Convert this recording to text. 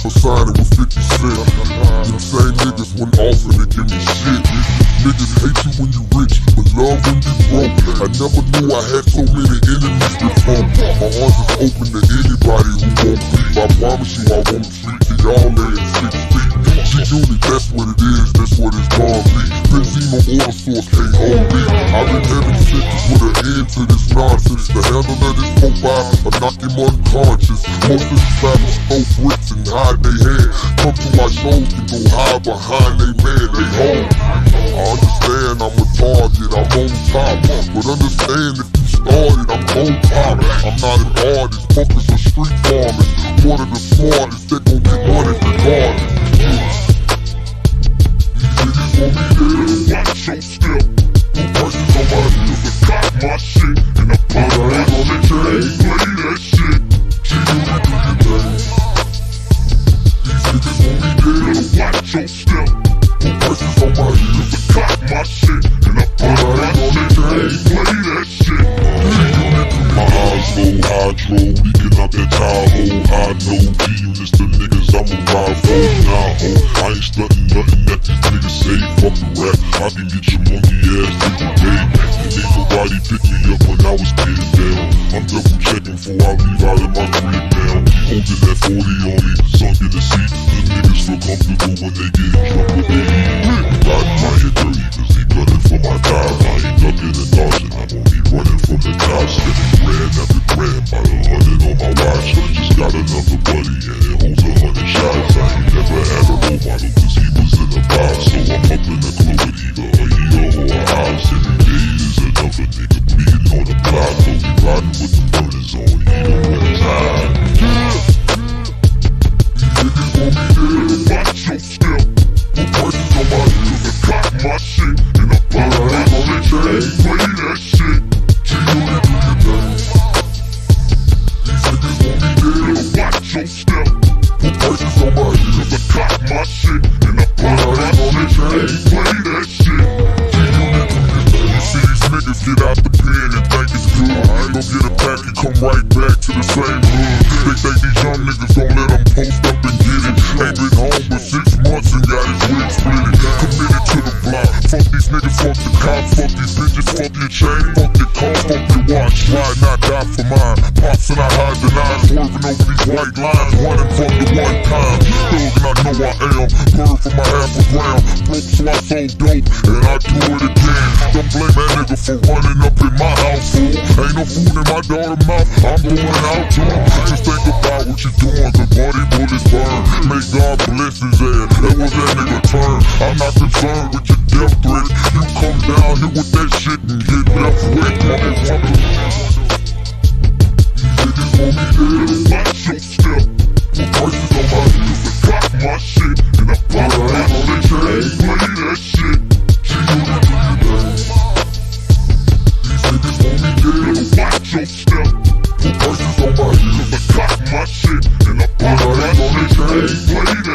if I sign it with 50 cent. Them same niggas went off and they give me shit. Niggas hate you when you rich, but love when you broke. I never knew I had so many enemies before. My arms is open to anybody who won't be. I promise you I won't treat you all as six feet. G-Unit, that's what it is, that's what it's gonna be. Benzino order source can't hold me. I've been having sentence with an end to this nonsense. The handle of this profile, I knock him unconscious. Most of these rappers throw bricks and hide their head. Come to my shows and go hide behind they man, they hold. I understand I'm a target, I'm on top. But understand if you started, I'm on top. I'm not an artist, focus on street farmers. One of the smartest, they gon' get money regardless. I on the chain, play that shit. G-Unit, do your thing. These niggas be there, watch your step. On my heels and cop my shit. And I the play that shit. Do My eyes hydro, out that Tahoe. Oh, I know G-Units, the niggas I'ma ride for now. Ho. I ain't stunting nothing that these niggas say. Fuck the rap, I can get your monkey ass day. And ain't nobody pick me up when I was getting down. I'm double checking before I leave out of my crib now. Holding that 40 on me, sunk in the seat. The niggas feel comfortable when they get drunk with they eat. Riding my head another my and cop my shit. And I put a hand on the chain, play that shit. You see these niggas get out the pen and think it's good. Go get a pack and come right back to the same hood. They think these young niggas don't let them post up and get it. Ain't been home for six months and got his wig split. Committed to the block. Fuck these niggas, fuck the cops, fuck these bitches, fuck your chain, fuck your car, fuck your watch. Ride not die for mine. Pops and I hide the nine, swerving over these white lines, running sold dope, and I do it again. Don't blame that nigga for running up in my house, fool. Ain't no food in my daughter mouth, I'm going out too. Just think about what you're doing, cause body bullets burn. May God bless his ass, that was that nigga turn. I'm not concerned with your death threats. You come down here with that shit and get left with. Hey, wait